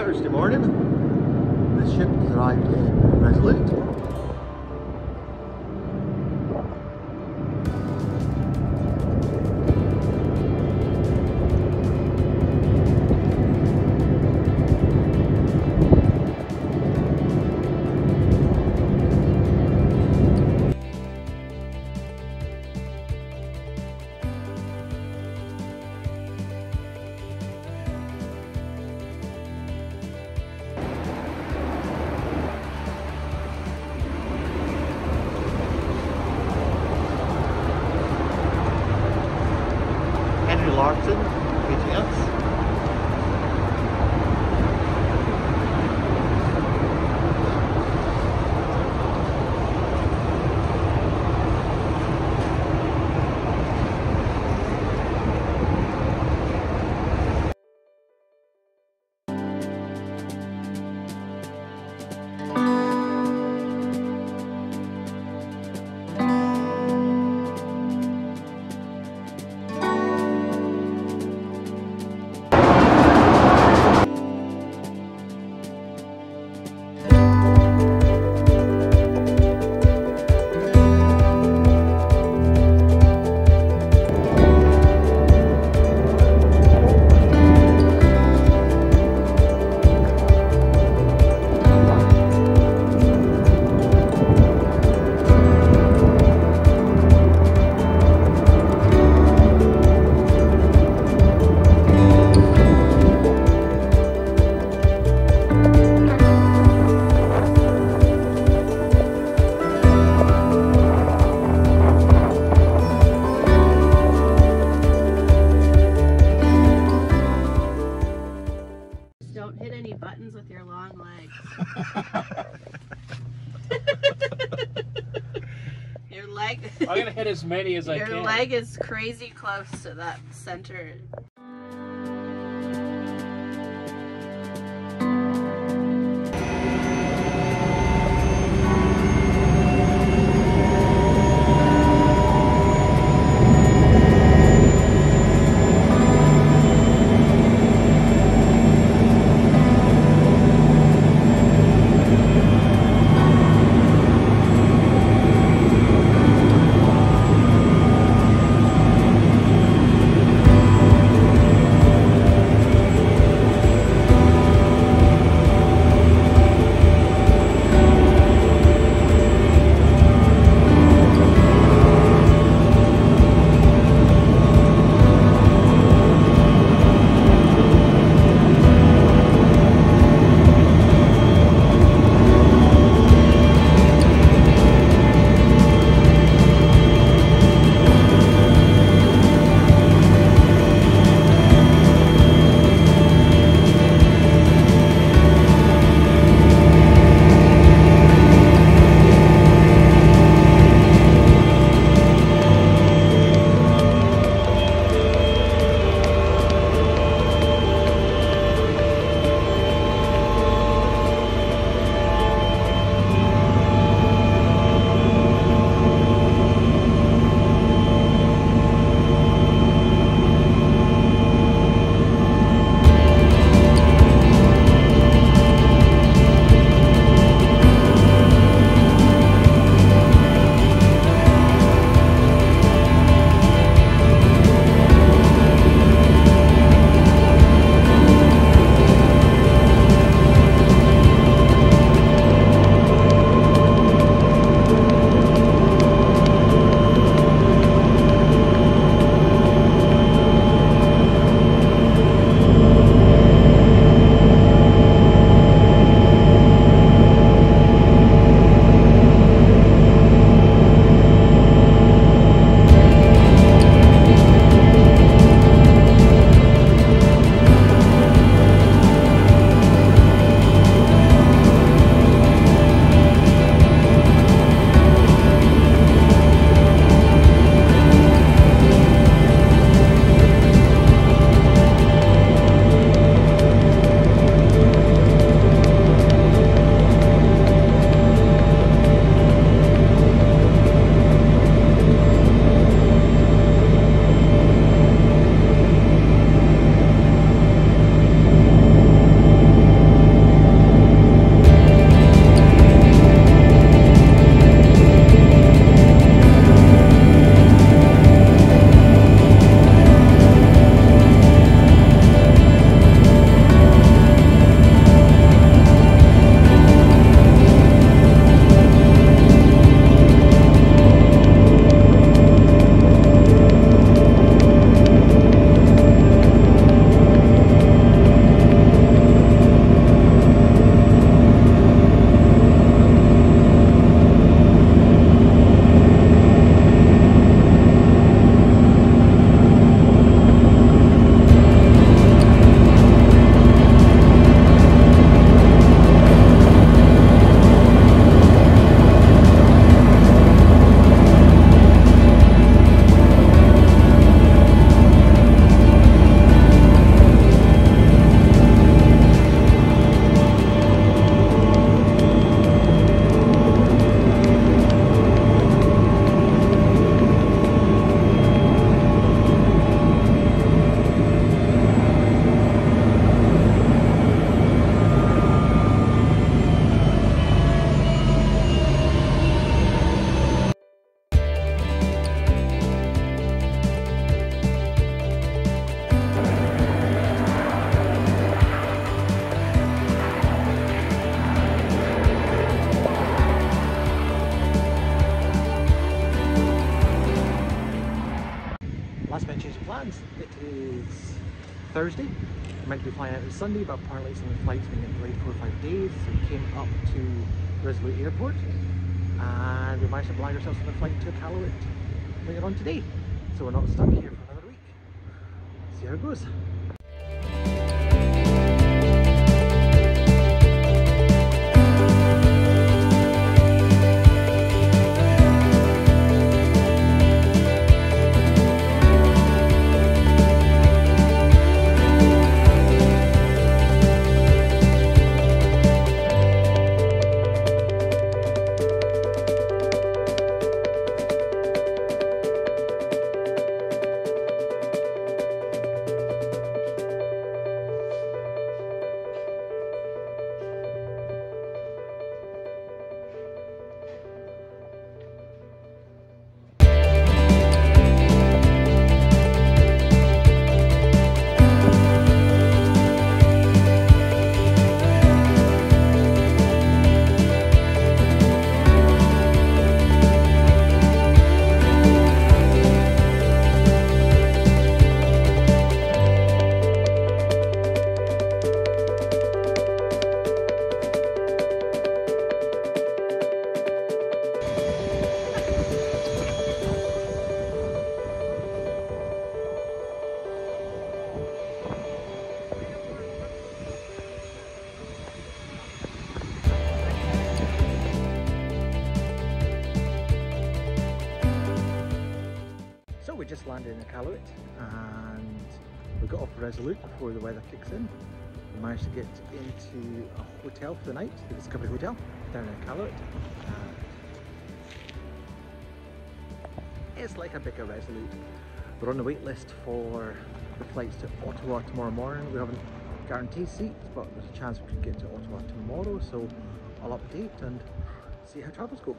Thursday morning. The ship has arrived in Resolute. Henry Larsen I'm gonna hit as many as I your can. Your leg is crazy close to that center. Is Thursday. We're meant to be flying out on Sunday, but apparently some of the flights been delayed four or five days. So we came up to Resolute Airport and we managed to blag ourselves on a flight to Iqaluit later on today. So we're not stuck here for another week. See how it goes. We just landed in Iqaluit and we got off Resolute before the weather kicks in. We managed to get into a hotel for the night, the Discovery Hotel down in Iqaluit. It's like a bigger Resolute. We're on the wait list for the flights to Ottawa tomorrow morning. We haven't guaranteed seats, but there's a chance we could get to Ottawa tomorrow, so I'll update and see how travels go.